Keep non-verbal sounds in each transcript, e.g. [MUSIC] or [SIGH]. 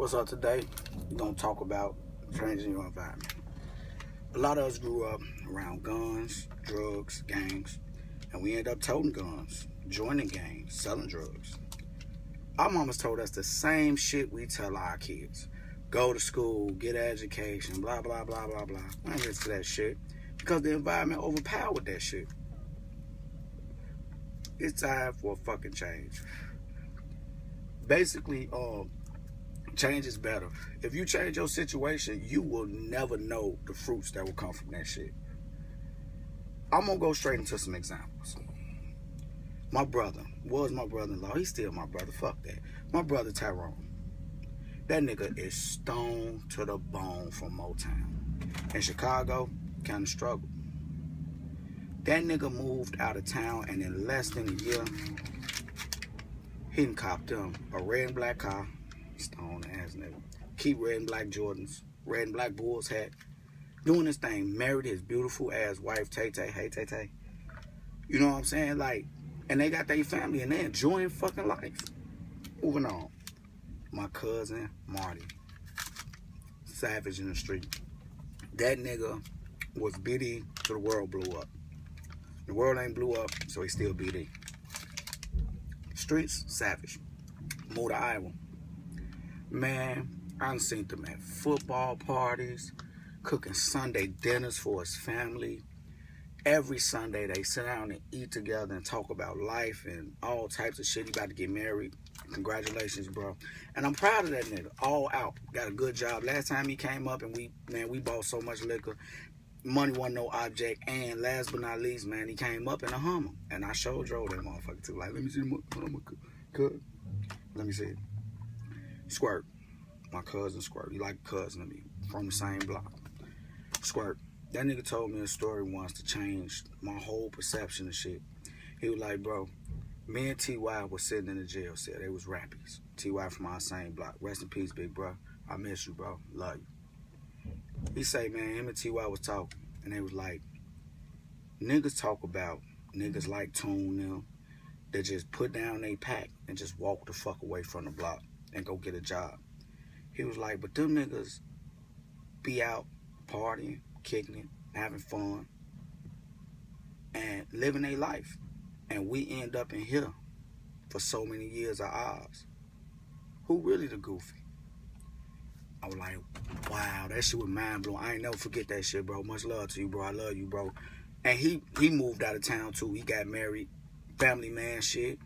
What's up today? We're gonna talk about changing your environment. A lot of us grew up around guns, drugs, gangs, and we end up toting guns, joining gangs, selling drugs. Our mamas told us the same shit we tell our kids. Go to school, get education, blah blah blah blah blah. I ain't to that shit. Because the environment overpowered that shit. It's time for a fucking change. Basically, um, change is better. If you change your situation, you will never know the fruits that will come from that shit. I'm gonna go straight into some examples. My brother was my brother-in-law. He's still my brother. Fuck that. My brother Tyrone. That nigga is stone to the bone from Motown. In Chicago, kind of struggled. That nigga moved out of town and in less than a year, he copped him a red and black car, stone ass nigga. Keep red and black Jordans, red and black Bulls hat. Doing this thing, married his beautiful ass wife, Tay Tay. Hey, Tay Tay. You know what I'm saying? Like, and they got their family and they enjoying fucking life. Moving on. My cousin, Marty. Savage in the street. That nigga was BD till the world blew up. The world ain't blew up, so he still BD. Streets, savage. Moved to Iowa. Man, I done seen them at football parties, cooking Sunday dinners for his family. Every Sunday they sit down and eat together and talk about life and all types of shit. He about to get married. Congratulations, bro. And I'm proud of that nigga. All out. Got a good job. Last time he came up and we, man, we bought so much liquor. Money wasn't no object. And last but not least, man, he came up in a Hummer. And I showed drove that motherfucker too. Like, let me see the Hummer. Let me see it. Squirt. My cousin Squirt. He like a cousin of me. From the same block. Squirt. That nigga told me a story once to change my whole perception of shit. He was like, bro, me and T.Y. was sitting in the jail cell. They was rappies. T.Y. from our same block. Rest in peace, big bro. I miss you, bro. Love you. He say, man, him and T.Y. was talking. And they was like, niggas talk about niggas like Tune them They just put down a pack and just walk the fuck away from the block and go get a job. He was like, but them niggas be out partying, kicking it, having fun, and living their life. And we end up in here for so many years of ours. Who really the goofy? I was like, wow, that shit was mind blowing. I ain't never forget that shit, bro. Much love to you, bro. I love you, bro. And he he moved out of town too. He got married, family man shit,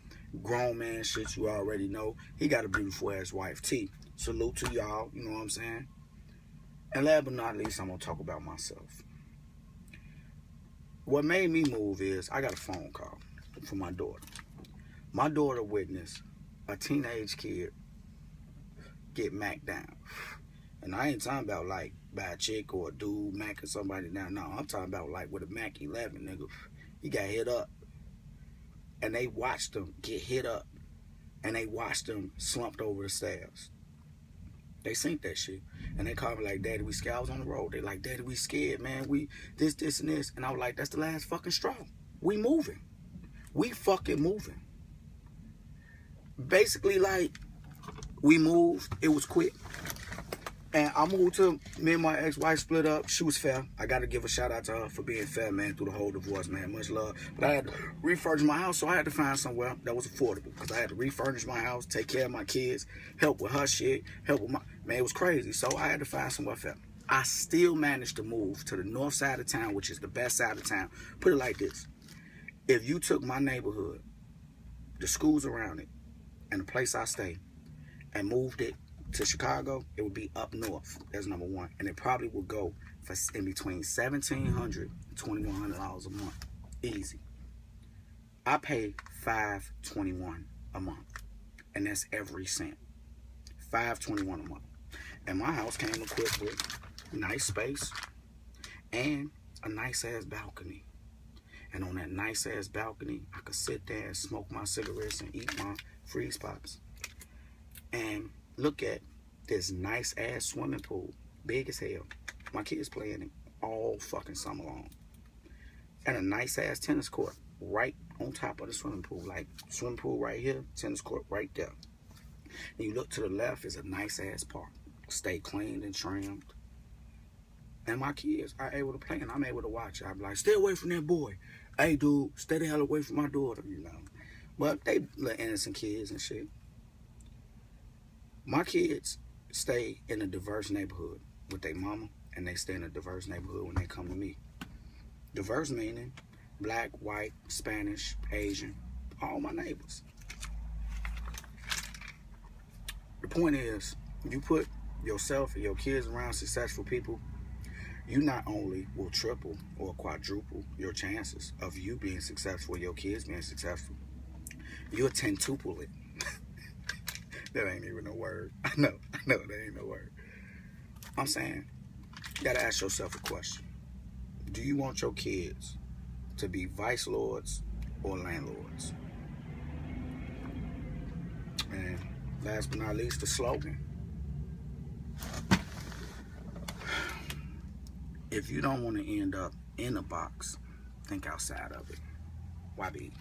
grown man shit. You already know. He got a beautiful ass wife. T. Salute to y'all. You know what I'm saying? And last but not least, I'm gonna talk about myself. What made me move is I got a phone call from my daughter. My daughter witnessed a teenage kid get macked down. And I ain't talking about like by a chick or a dude macking somebody down. No, I'm talking about like with a Mac 11, nigga. He got hit up. And they watched them get hit up. And they watched them slumped over the stairs. They seen that shit. And they called me like, Daddy, we scared. I was on the road. They like, Daddy, we scared, man. We this, this, and this. And I was like, that's the last fucking straw. We moving. We fucking moving. Basically, like, we moved. It was quick. And I moved to me and my ex-wife split up. She was fair. I gotta give a shout out to her for being fair, man, through the whole divorce, man. Much love. But I had to refurnish my house, so I had to find somewhere that was affordable. Because I had to refurnish my house, take care of my kids, help with her shit, help with my man, it was crazy. So I had to find somewhere fair. I still managed to move to the north side of town, which is the best side of town. Put it like this. If you took my neighborhood, the schools around it, and the place I stay, and moved it to Chicago, it would be up north. That's number one. And it probably would go for in between $1,700 and $2,100 a month. Easy. I pay 521 a month. And that's every cent. 521 a month. And my house came equipped with nice space and a nice ass balcony. And on that nice ass balcony, I could sit there and smoke my cigarettes and eat my freeze pops. And look at this nice ass swimming pool, big as hell. My kids playing it all fucking summer long. And a nice ass tennis court right on top of the swimming pool. Like swimming pool right here, tennis court right there. And you look to the left, is a nice ass park. Stay cleaned and trimmed. And my kids are able to play and I'm able to watch. I'm like, stay away from that boy. Hey, dude, stay the hell away from my daughter, you know. But they little innocent kids and shit. My kids stay in a diverse neighborhood with their mama, and they stay in a diverse neighborhood when they come to me. Diverse meaning black, white, Spanish, Asian, all my neighbors. The point is, you put yourself and your kids around successful people, you not only will triple or quadruple your chances of you being successful, your kids being successful, you'll tentuple it. That ain't even a word. [LAUGHS] I know, I know that ain't no word. I'm saying, you gotta ask yourself a question. Do you want your kids to be vice lords or landlords? And last but not least, the slogan. If you don't want to end up in a box, think outside of it. YB.